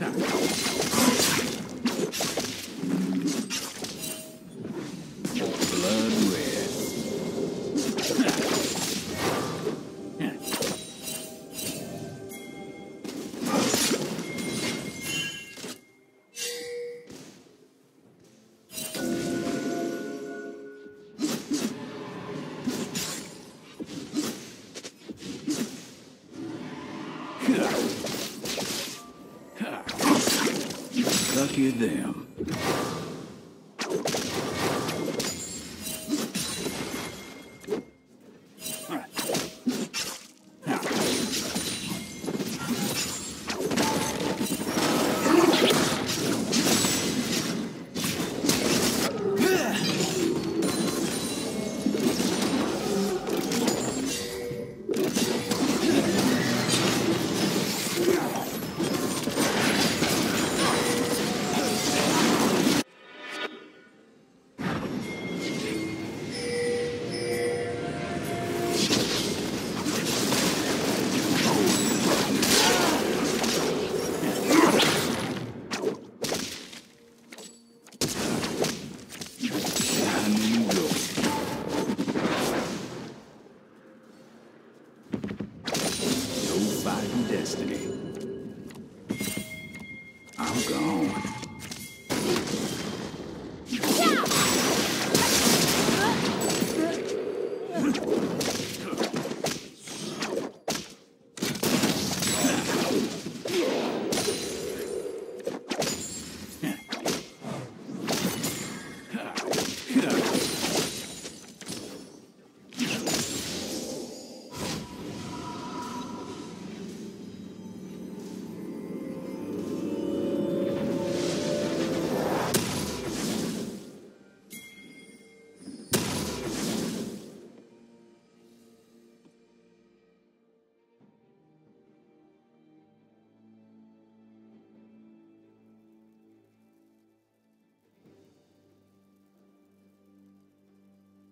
Now. Lucky them.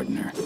gardener.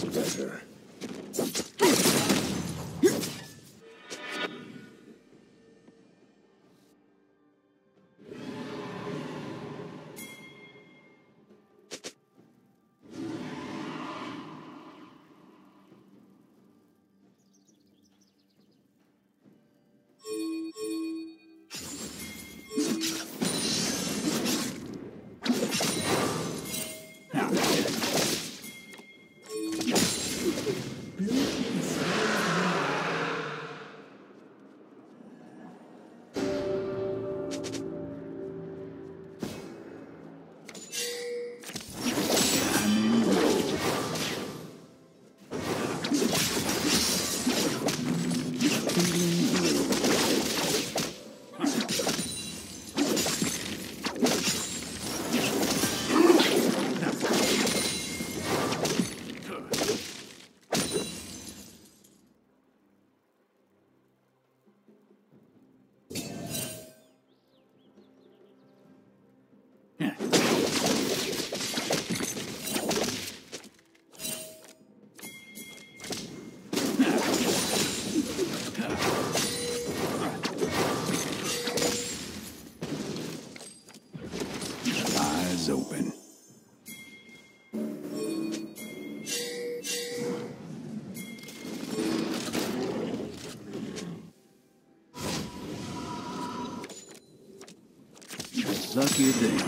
It's better. Lucky them.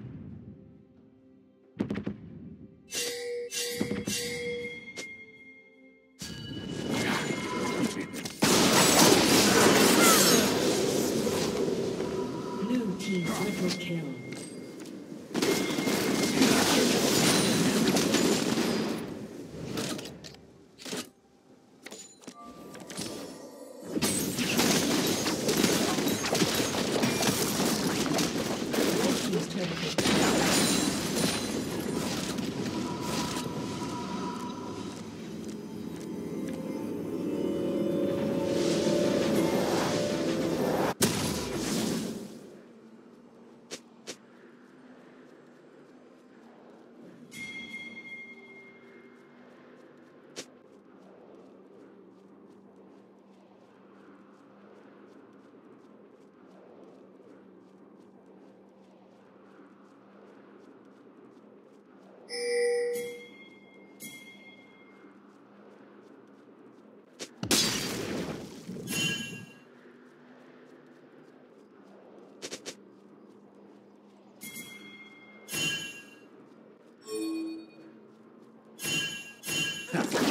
Yeah.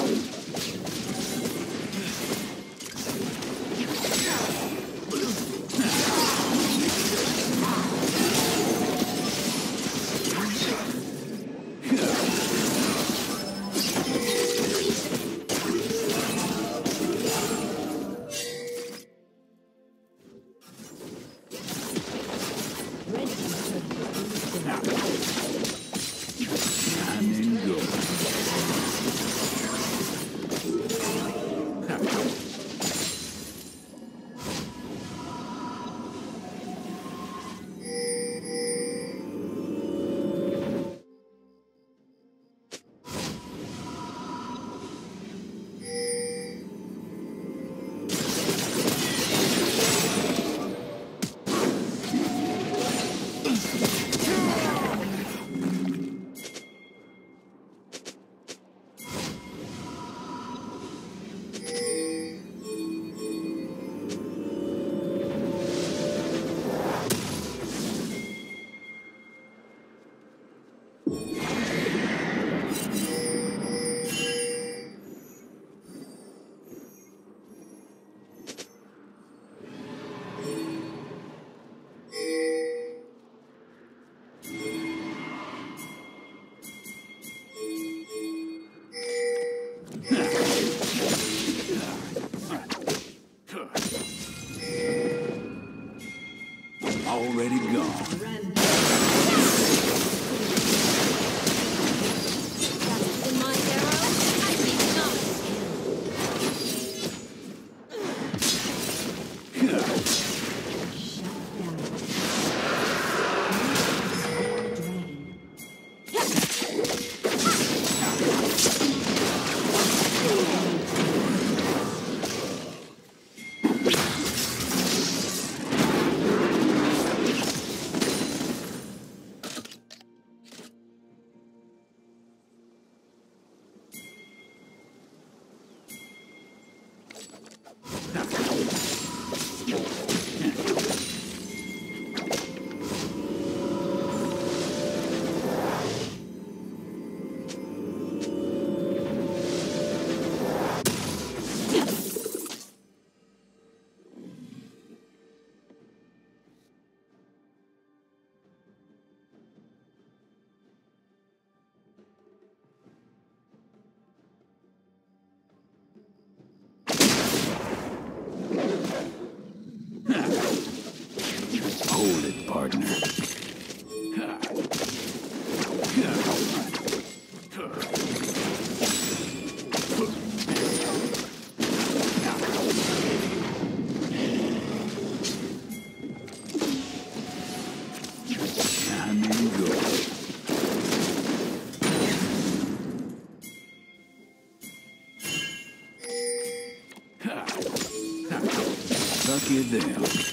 You down.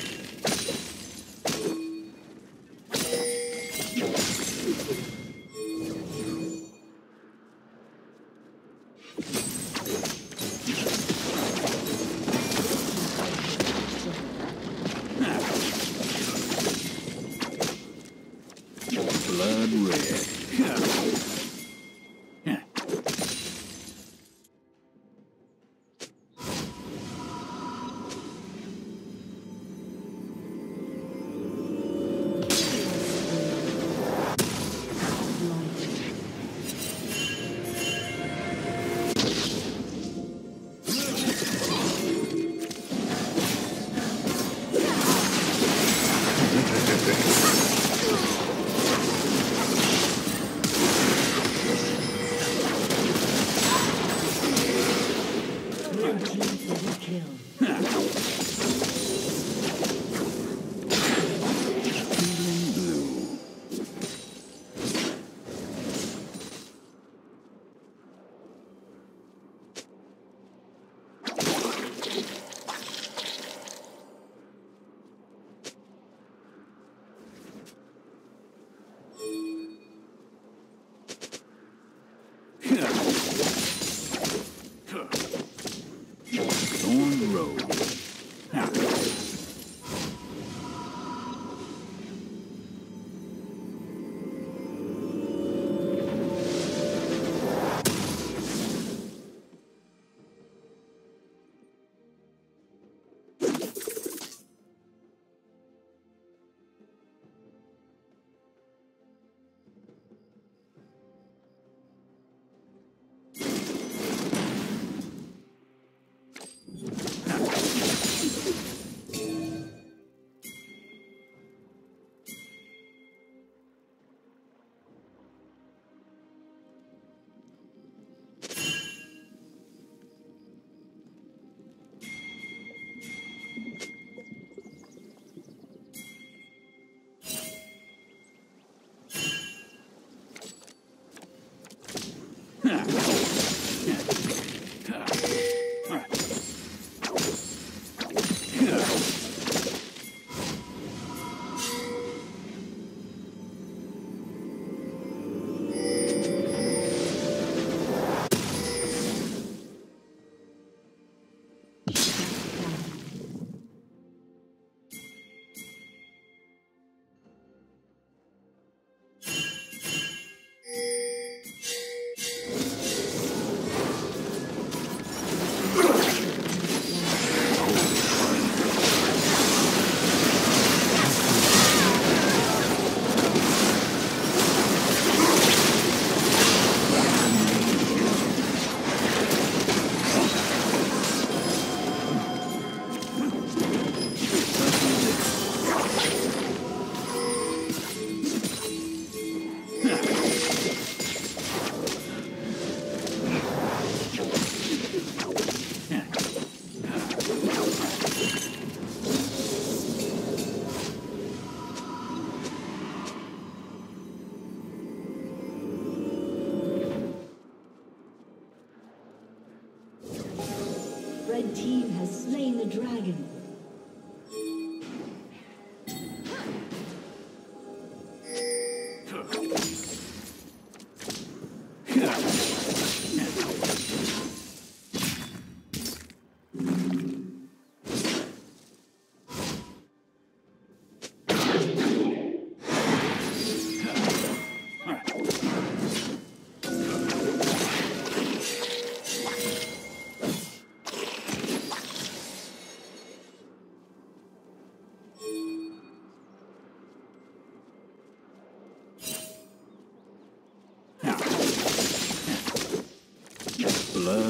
Road. Red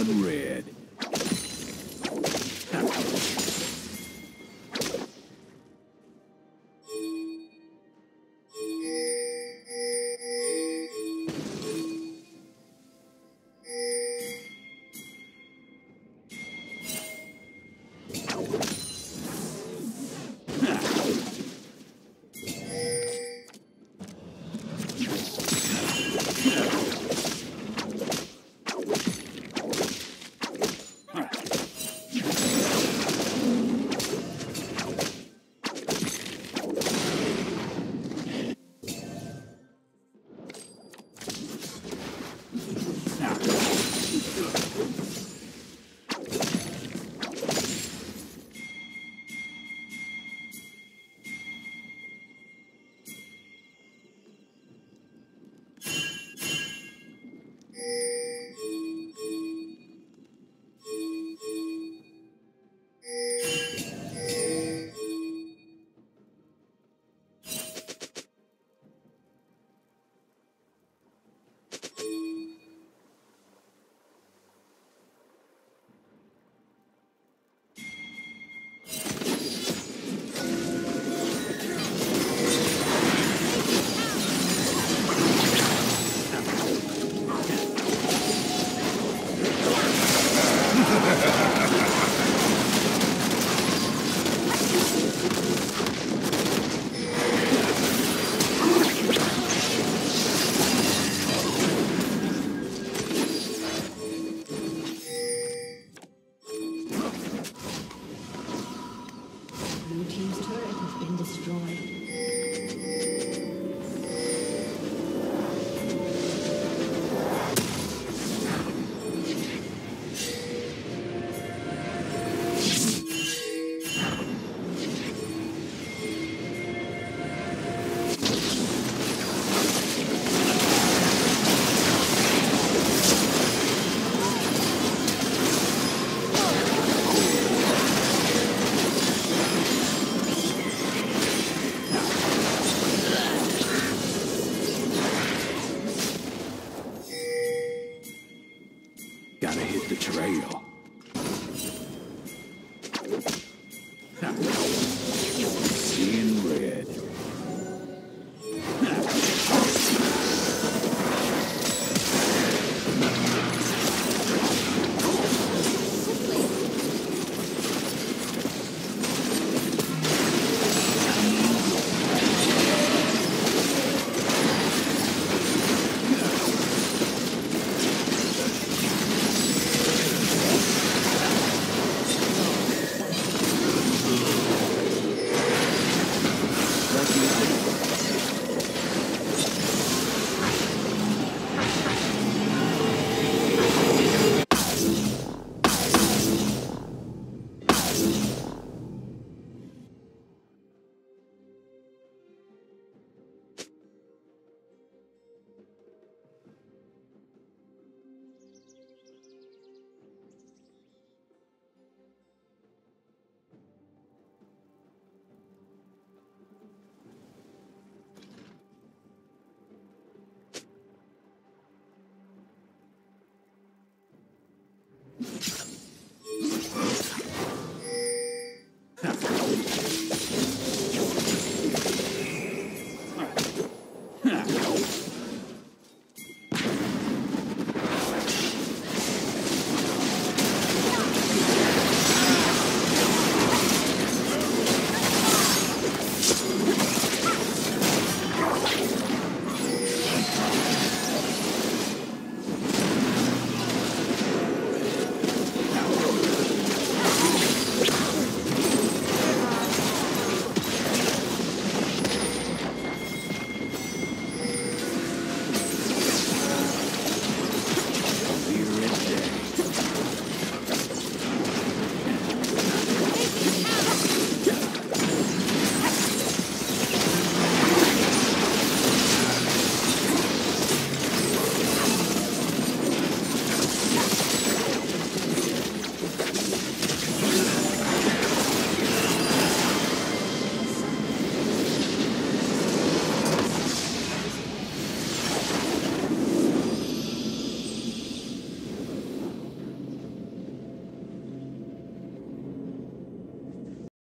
Blood